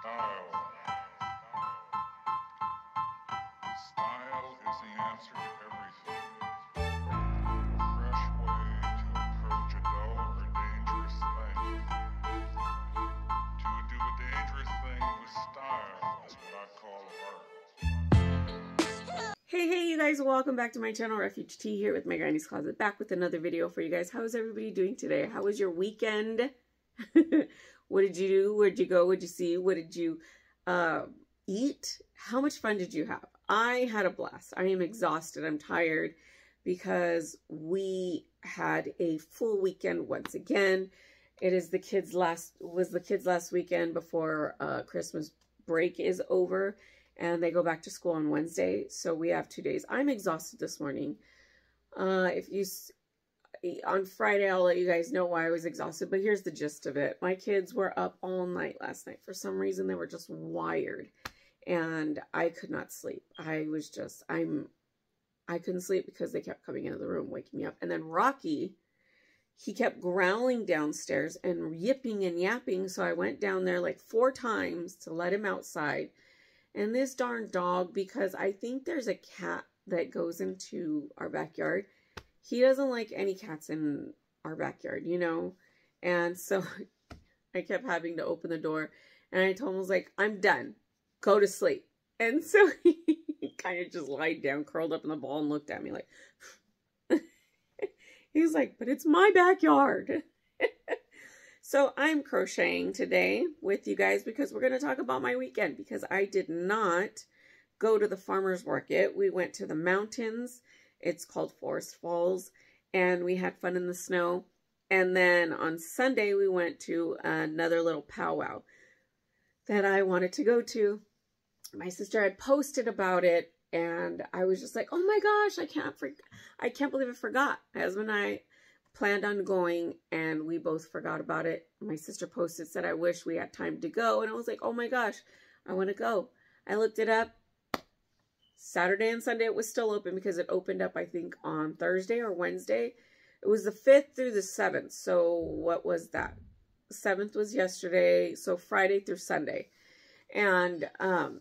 Style. Style is the answer to everything. A fresh way to approach a dull or dangerous thing. To do a dangerous thing with style is what I call art. Hey, hey, you guys, welcome back to my channel, Refuge Tea here with my Granny's Closet, back with another video for you guys. How is everybody doing today? How was your weekend? what did you do? Where'd you go? What'd you see? What did you uh, eat? How much fun did you have? I had a blast. I am exhausted. I'm tired because we had a full weekend once again. It is the kids' last, was the kids' last weekend before uh, Christmas break is over and they go back to school on Wednesday. So we have two days. I'm exhausted this morning. Uh, if you on Friday, I'll let you guys know why I was exhausted, but here's the gist of it. My kids were up all night last night. For some reason, they were just wired, and I could not sleep. I was just, I'm, I couldn't sleep because they kept coming into the room, waking me up. And then Rocky, he kept growling downstairs and yipping and yapping, so I went down there like four times to let him outside. And this darn dog, because I think there's a cat that goes into our backyard, he doesn't like any cats in our backyard, you know? And so I kept having to open the door and I told him, I was like, I'm done. Go to sleep. And so he kind of just lied down, curled up in the ball and looked at me like, he's like, but it's my backyard. so I'm crocheting today with you guys because we're going to talk about my weekend because I did not go to the farmer's market. We went to the mountains it's called Forest Falls. And we had fun in the snow. And then on Sunday, we went to another little powwow that I wanted to go to. My sister had posted about it, and I was just like, "Oh my gosh, I can't for I can't believe I forgot." My husband and I planned on going, and we both forgot about it. My sister posted said, "I wish we had time to go," and I was like, "Oh my gosh, I want to go." I looked it up. Saturday and Sunday it was still open because it opened up, I think, on Thursday or Wednesday. It was the 5th through the 7th. So what was that? 7th was yesterday. So Friday through Sunday. And um,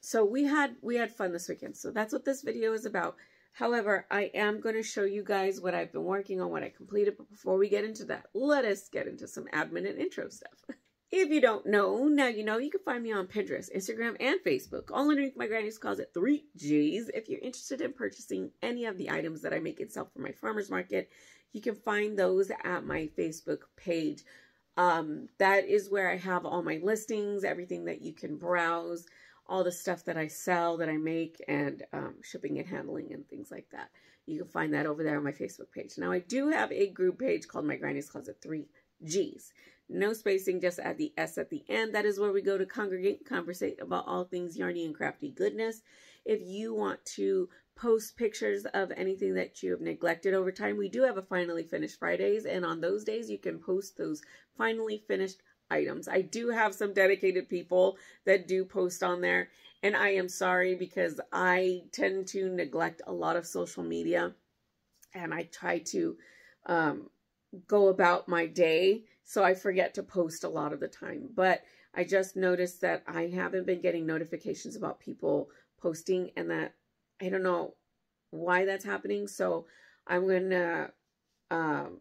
so we had we had fun this weekend. So that's what this video is about. However, I am going to show you guys what I've been working on, what I completed. But before we get into that, let us get into some admin and intro stuff. If you don't know, now you know you can find me on Pinterest, Instagram, and Facebook, all underneath my granny's closet 3Gs. If you're interested in purchasing any of the items that I make and sell for my farmer's market, you can find those at my Facebook page. Um, that is where I have all my listings, everything that you can browse, all the stuff that I sell, that I make, and um, shipping and handling and things like that. You can find that over there on my Facebook page. Now, I do have a group page called My Granny's Closet 3Gs. No spacing, just add the S at the end. That is where we go to congregate conversate about all things yarny and crafty goodness. If you want to post pictures of anything that you have neglected over time, we do have a finally finished Fridays, and on those days you can post those finally finished items. I do have some dedicated people that do post on there, and I am sorry because I tend to neglect a lot of social media, and I try to um, go about my day so I forget to post a lot of the time. But I just noticed that I haven't been getting notifications about people posting and that I don't know why that's happening. So I'm going to um,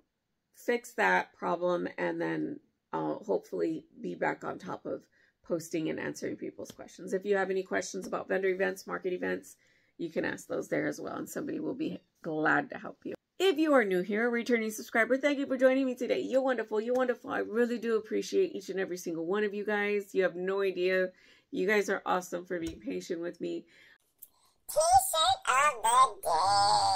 fix that problem and then I'll hopefully be back on top of posting and answering people's questions. If you have any questions about vendor events, market events, you can ask those there as well and somebody will be glad to help you. If you are new here, a returning subscriber, thank you for joining me today. You're wonderful. You're wonderful. I really do appreciate each and every single one of you guys. You have no idea. You guys are awesome for being patient with me. T-shirt of the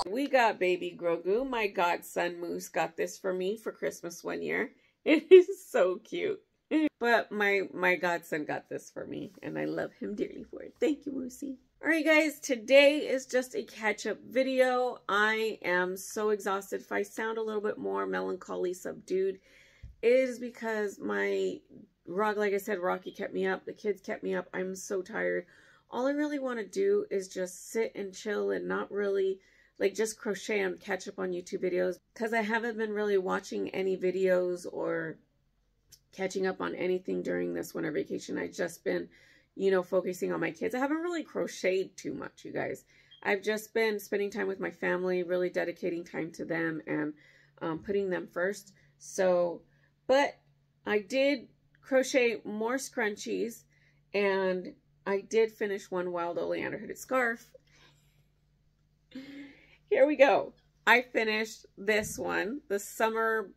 day. We got baby Grogu. My godson Moose got this for me for Christmas one year. It is so cute. But my my godson got this for me, and I love him dearly for it. Thank you, Moosey. Alright guys, today is just a catch-up video. I am so exhausted. If I sound a little bit more melancholy, subdued, it is because my, rock, like I said, Rocky kept me up. The kids kept me up. I'm so tired. All I really want to do is just sit and chill and not really, like just crochet and catch up on YouTube videos. Because I haven't been really watching any videos or catching up on anything during this winter vacation. I've just been, you know, focusing on my kids. I haven't really crocheted too much, you guys. I've just been spending time with my family, really dedicating time to them and um, putting them first. So, but I did crochet more scrunchies and I did finish one wild oleander hooded scarf. Here we go. I finished this one, the summer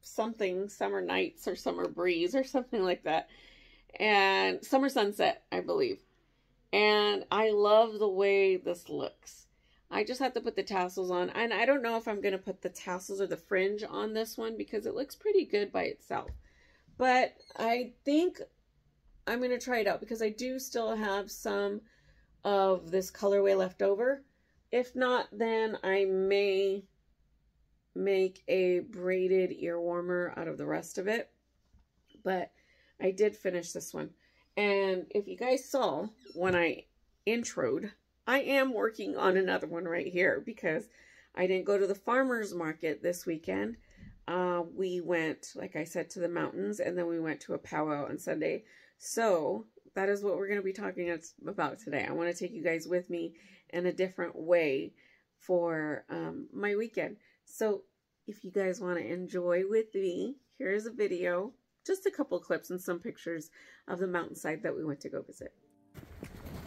something, summer nights or summer breeze or something like that. And summer sunset, I believe. And I love the way this looks. I just have to put the tassels on. And I don't know if I'm going to put the tassels or the fringe on this one because it looks pretty good by itself. But I think I'm going to try it out because I do still have some of this colorway left over. If not, then I may make a braided ear warmer out of the rest of it. But I did finish this one. And if you guys saw when I introed, I am working on another one right here because I didn't go to the farmer's market this weekend. Uh, we went, like I said, to the mountains and then we went to a powwow on Sunday. So that is what we're going to be talking about today. I want to take you guys with me in a different way for um, my weekend. So if you guys want to enjoy with me, here's a video just a couple clips and some pictures of the mountainside that we went to go visit.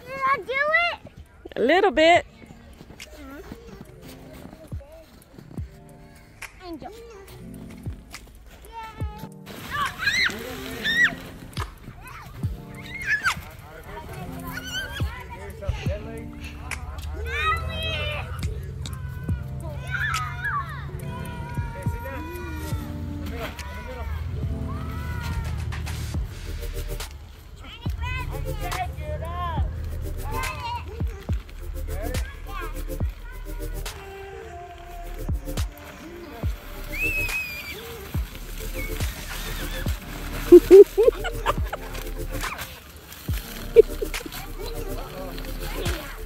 Did I do it? A little bit. Angel.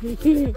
Yeah.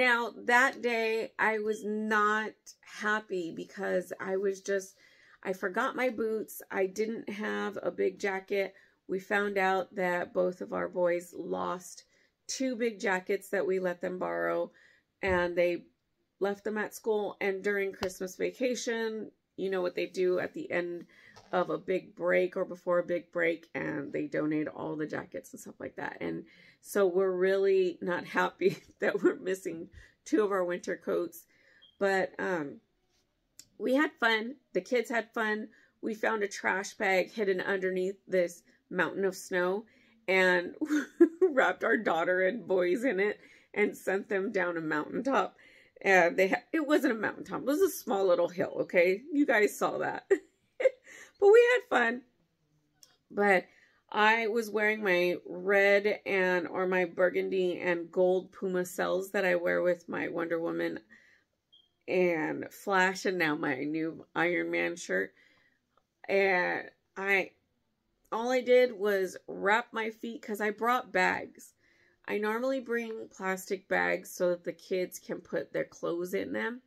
Now, that day, I was not happy because I was just, I forgot my boots. I didn't have a big jacket. We found out that both of our boys lost two big jackets that we let them borrow and they left them at school. And during Christmas vacation, you know what they do at the end of a big break or before a big break and they donate all the jackets and stuff like that. And so we're really not happy that we're missing two of our winter coats. But um, we had fun. The kids had fun. We found a trash bag hidden underneath this mountain of snow and wrapped our daughter and boys in it and sent them down a mountaintop. And they it wasn't a mountaintop. It was a small little hill, okay? You guys saw that. but we had fun. But I was wearing my red and or my burgundy and gold Puma cells that I wear with my Wonder Woman and Flash and now my new Iron Man shirt. And I all I did was wrap my feet because I brought bags. I normally bring plastic bags so that the kids can put their clothes in them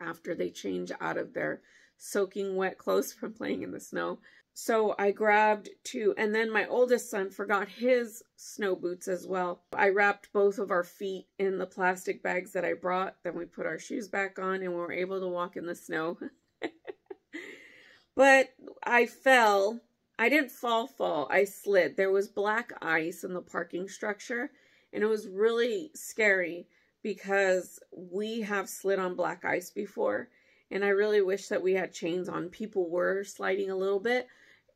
after they change out of their soaking wet clothes from playing in the snow. So I grabbed two, and then my oldest son forgot his snow boots as well. I wrapped both of our feet in the plastic bags that I brought. Then we put our shoes back on and we were able to walk in the snow. but I fell. I didn't fall, fall. I slid. There was black ice in the parking structure, and it was really scary because we have slid on black ice before. And I really wish that we had chains on. People were sliding a little bit,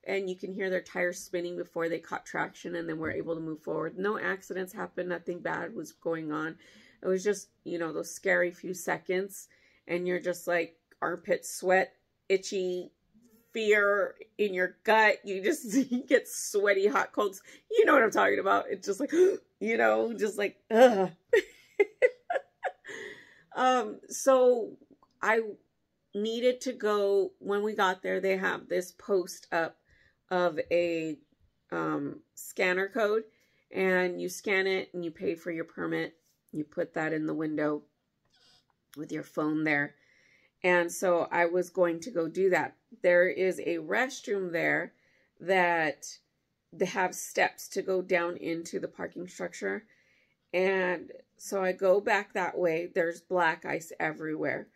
and you can hear their tires spinning before they caught traction and then we're able to move forward. No accidents happened, nothing bad was going on. It was just, you know, those scary few seconds and you're just like armpit sweat, itchy fear in your gut. You just you get sweaty hot colds. You know what I'm talking about. It's just like, you know, just like ugh. um so I needed to go when we got there they have this post up of a um, scanner code and you scan it and you pay for your permit. You put that in the window with your phone there. And so I was going to go do that. There is a restroom there that they have steps to go down into the parking structure. And so I go back that way. There's black ice everywhere.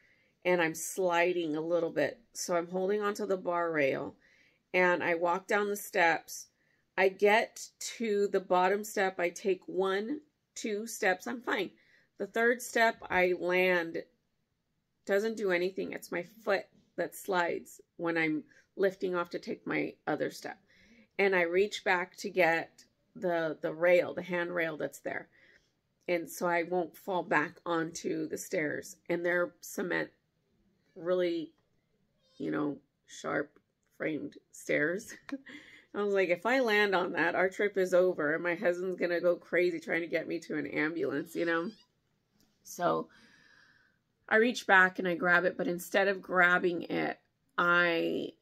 And I'm sliding a little bit. So I'm holding onto the bar rail and I walk down the steps. I get to the bottom step. I take one, two steps. I'm fine. The third step, I land. Doesn't do anything. It's my foot that slides when I'm lifting off to take my other step. And I reach back to get the, the rail, the handrail that's there. And so I won't fall back onto the stairs. And they're cement really, you know, sharp framed stairs. I was like, if I land on that, our trip is over and my husband's going to go crazy trying to get me to an ambulance, you know? So I reach back and I grab it, but instead of grabbing it, I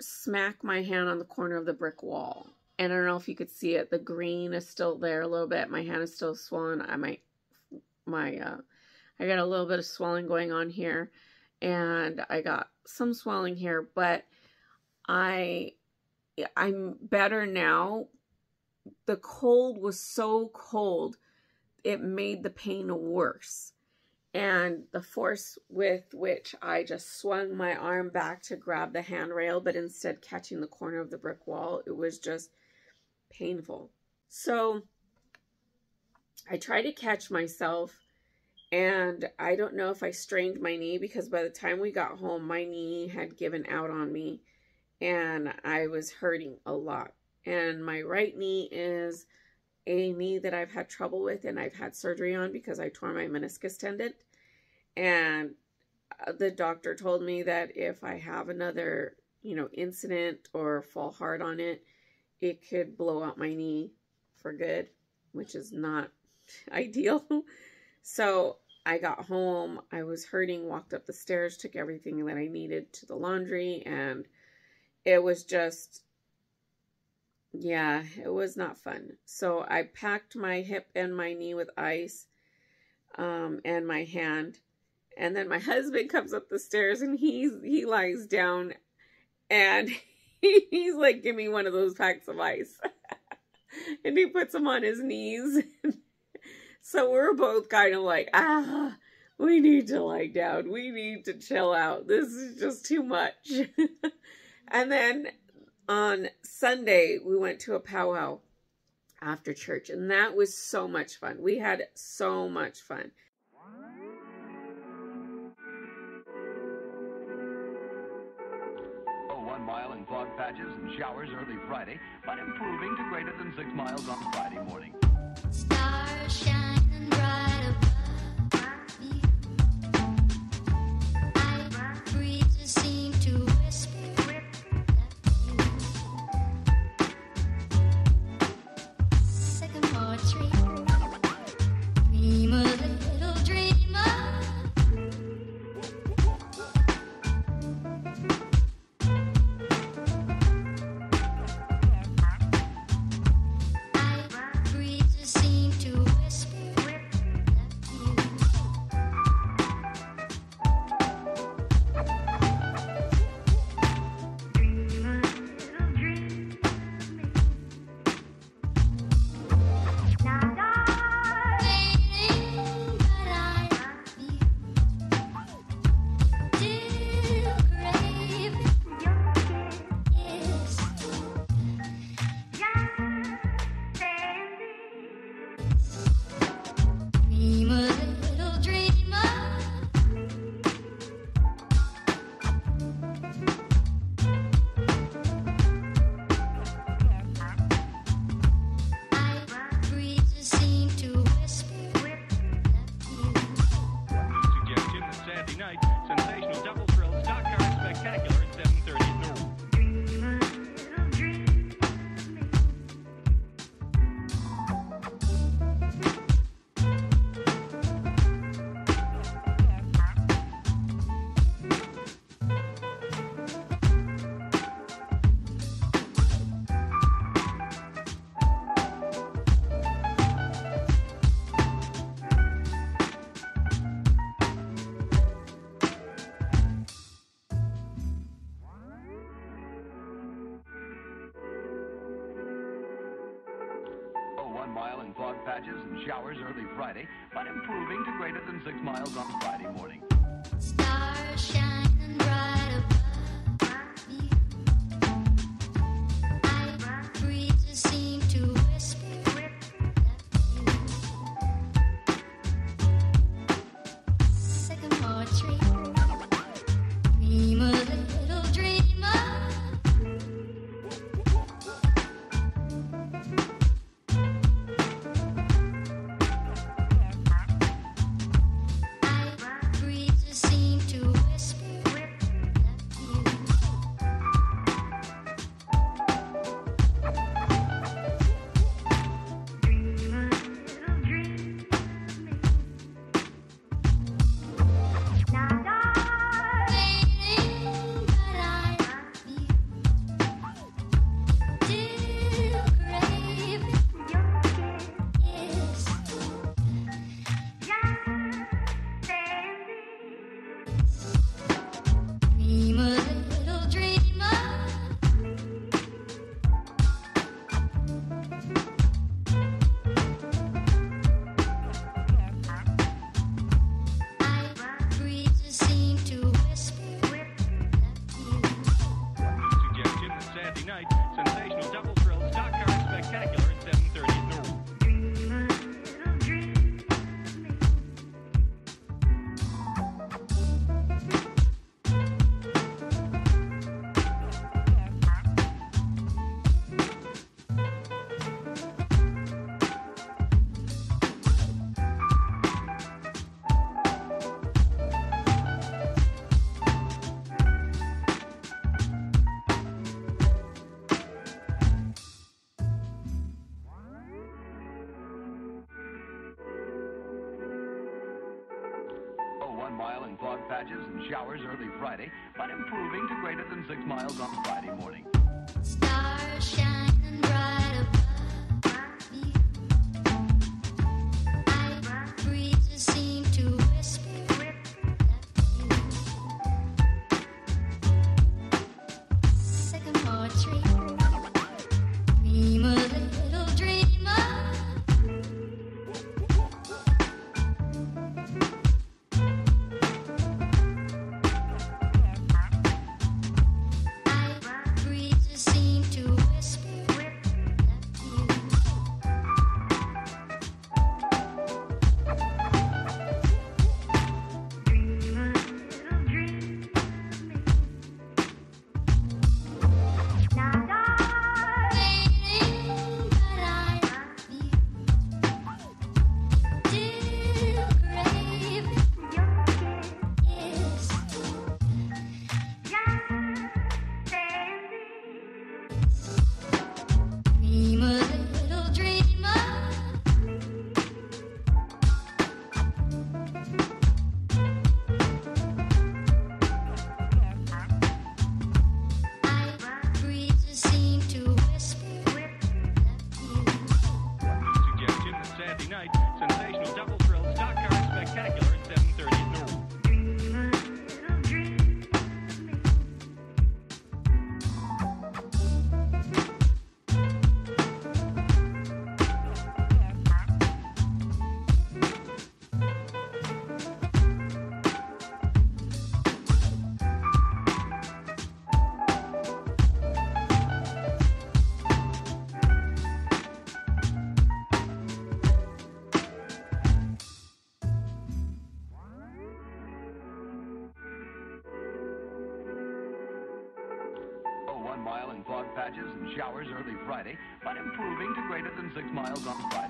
smack my hand on the corner of the brick wall. And I don't know if you could see it. The green is still there a little bit. My hand is still swollen. I might, my, uh, I got a little bit of swelling going on here. And I got some swelling here, but I I'm better now. The cold was so cold, it made the pain worse. And the force with which I just swung my arm back to grab the handrail, but instead catching the corner of the brick wall, it was just painful. So I tried to catch myself, and I don't know if I strained my knee because by the time we got home, my knee had given out on me and I was hurting a lot. And my right knee is a knee that I've had trouble with and I've had surgery on because I tore my meniscus tendon. And uh, the doctor told me that if I have another, you know, incident or fall hard on it, it could blow out my knee for good, which is not ideal. so I got home, I was hurting, walked up the stairs, took everything that I needed to the laundry, and it was just, yeah, it was not fun. So I packed my hip and my knee with ice um, and my hand. And then my husband comes up the stairs and he's, he lies down and he's like, give me one of those packs of ice. and he puts them on his knees. so we're both kind of like, ah, we need to lie down. We need to chill out. This is just too much. And then on Sunday, we went to a powwow after church, and that was so much fun. We had so much fun. Oh, one mile in fog patches and showers early Friday, but improving to greater than six miles on Friday morning. Stars shining bright six miles on than six miles on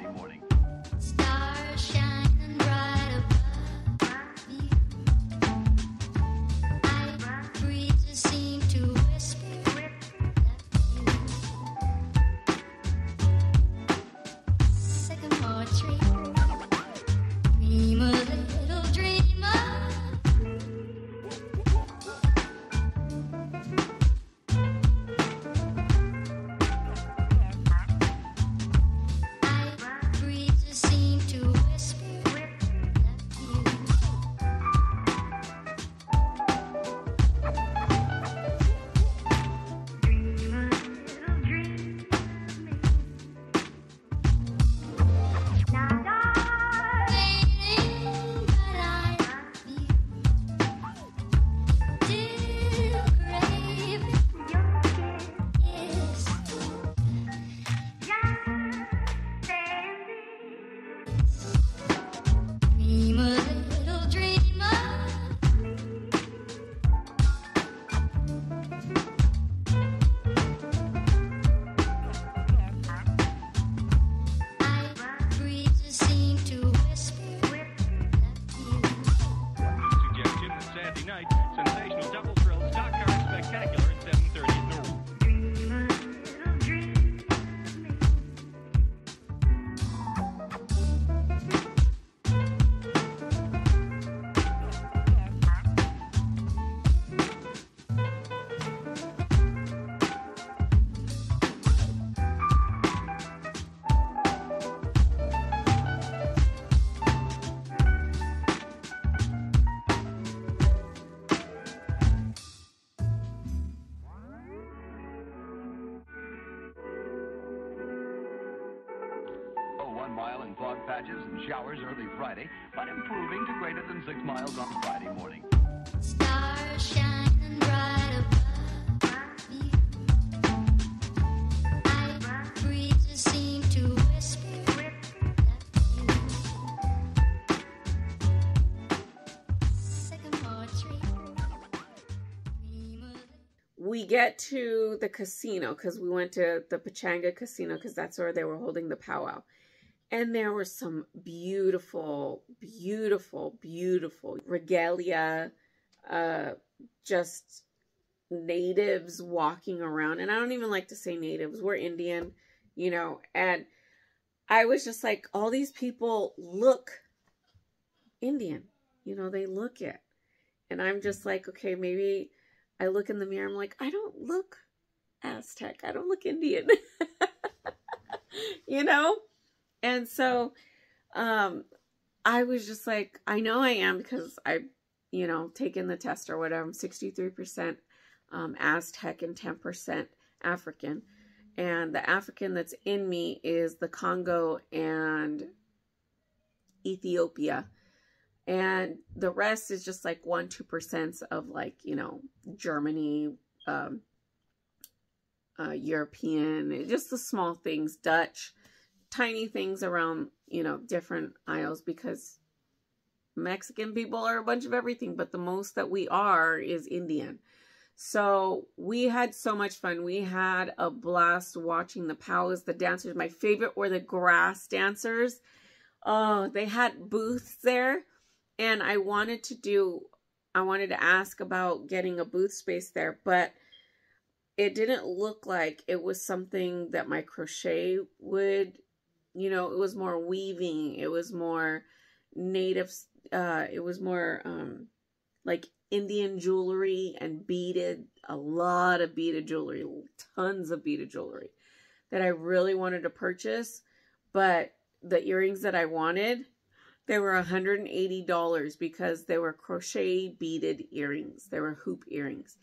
six miles on Friday morning. Stars shining bright above. Night breezes seem to whisper we get to the casino because we went to the Pechanga Casino because that's where they were holding the powwow. And there were some beautiful, beautiful, beautiful regalia, uh, just natives walking around. And I don't even like to say natives, we're Indian, you know. And I was just like, all these people look Indian, you know, they look it. And I'm just like, okay, maybe I look in the mirror, I'm like, I don't look Aztec. I don't look Indian. you know? And so um I was just like, I know I am because I, you know, taken the test or whatever. I'm 63% um, Aztec and 10% African. And the African that's in me is the Congo and Ethiopia and the rest is just like one two percent of like you know germany um uh european just the small things dutch tiny things around you know different aisles because mexican people are a bunch of everything but the most that we are is indian. So we had so much fun. We had a blast watching the powwows the dancers my favorite were the grass dancers. Oh they had booths there and I wanted to do I wanted to ask about getting a booth space there, but it didn't look like it was something that my crochet would, you know, it was more weaving, it was more native uh it was more um like Indian jewelry and beaded a lot of beaded jewelry, tons of beaded jewelry that I really wanted to purchase, but the earrings that I wanted they were $180 because they were crochet beaded earrings. They were hoop earrings.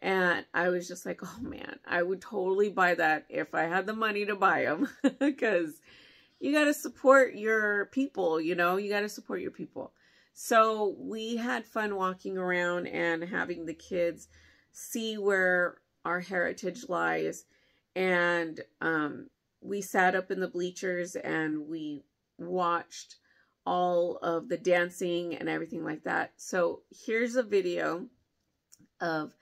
And I was just like, oh man, I would totally buy that if I had the money to buy them. Because you got to support your people, you know, you got to support your people. So we had fun walking around and having the kids see where our heritage lies. And um, we sat up in the bleachers and we watched all of the dancing and everything like that. So here's a video of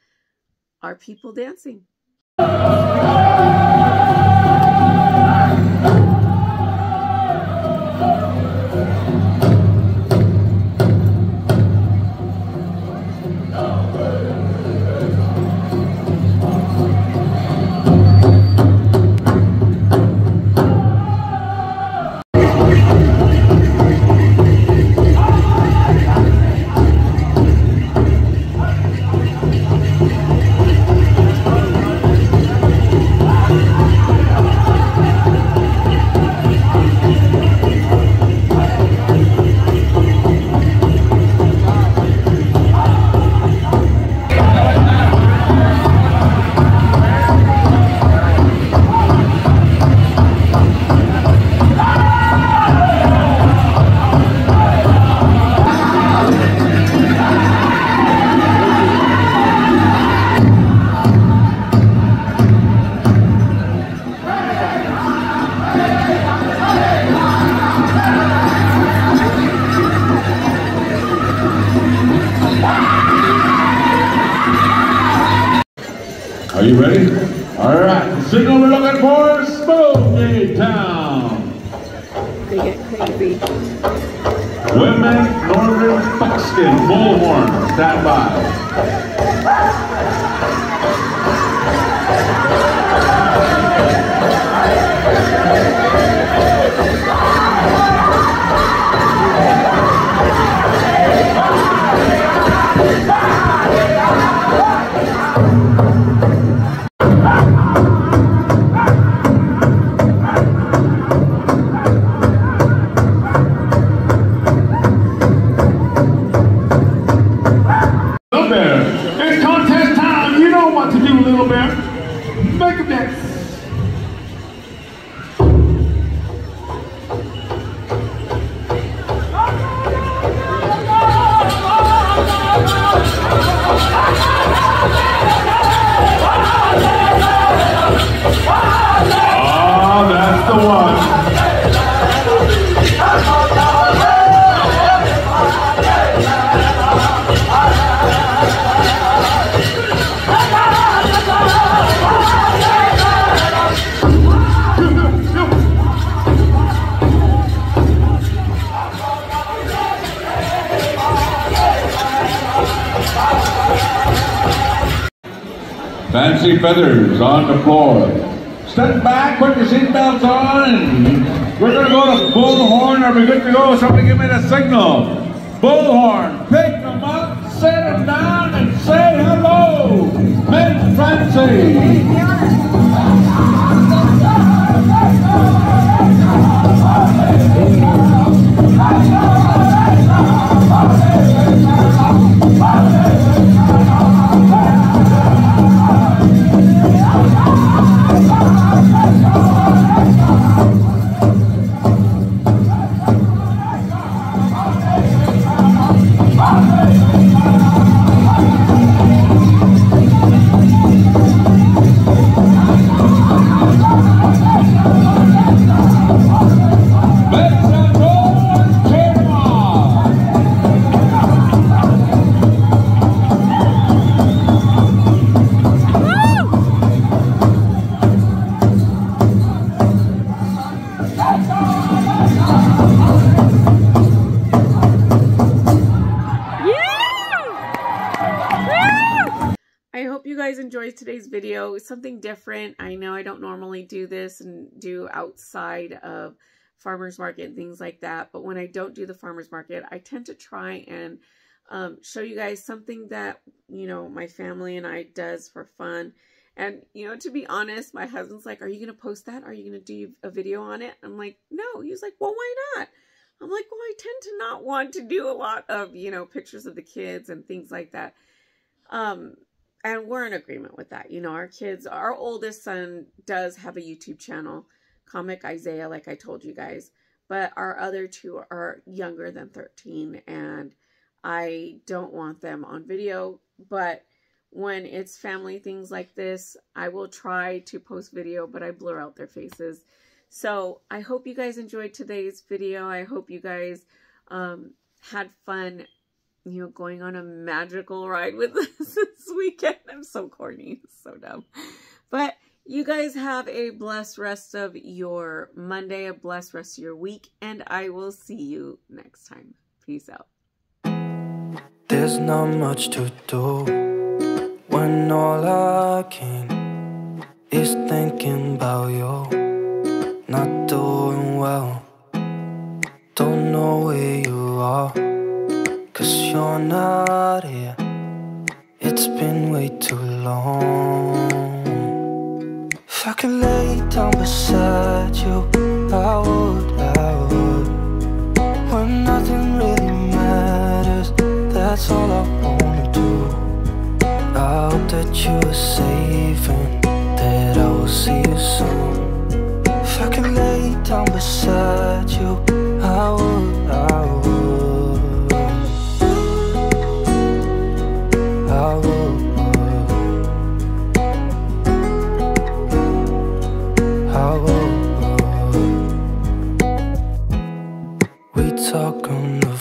our people dancing. Stand by. Little Bear. Make a dance. Feathers on the floor. Step back, put your seatbelts on. We're going to go to Bullhorn. Are we good to go? Somebody give me the signal. Bullhorn, pick them up, set them down, and say hello. Miss Fancy. Normally do this and do outside of farmers market and things like that. But when I don't do the farmers market, I tend to try and um, show you guys something that, you know, my family and I does for fun. And, you know, to be honest, my husband's like, are you going to post that? Are you going to do a video on it? I'm like, no. He's like, well, why not? I'm like, well, I tend to not want to do a lot of, you know, pictures of the kids and things like that. Um, and we're in agreement with that. You know, our kids, our oldest son does have a YouTube channel, Comic Isaiah, like I told you guys, but our other two are younger than 13, and I don't want them on video. But when it's family things like this, I will try to post video, but I blur out their faces. So I hope you guys enjoyed today's video. I hope you guys um, had fun you know, going on a magical ride with us this weekend. I'm so corny. So dumb. But you guys have a blessed rest of your Monday, a blessed rest of your week, and I will see you next time. Peace out. There's not much to do when all I can is thinking about you. Not doing well, don't know cause you're not here. It's been way too long. If I could lay down beside you, I would, I would. When nothing really matters, that's all I wanna do. I hope that you are safe and that I will see you soon. If I could lay down beside you, I would,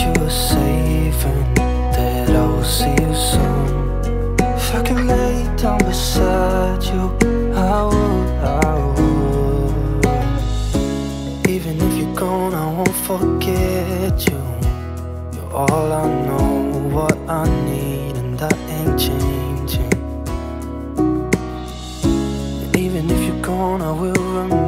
you safe and that I will see you soon. If I can lay down beside you, I would, I would. Even if you're gone, I won't forget you. You're all I know, what I need, and that ain't changing. Even if you're gone, I will remember.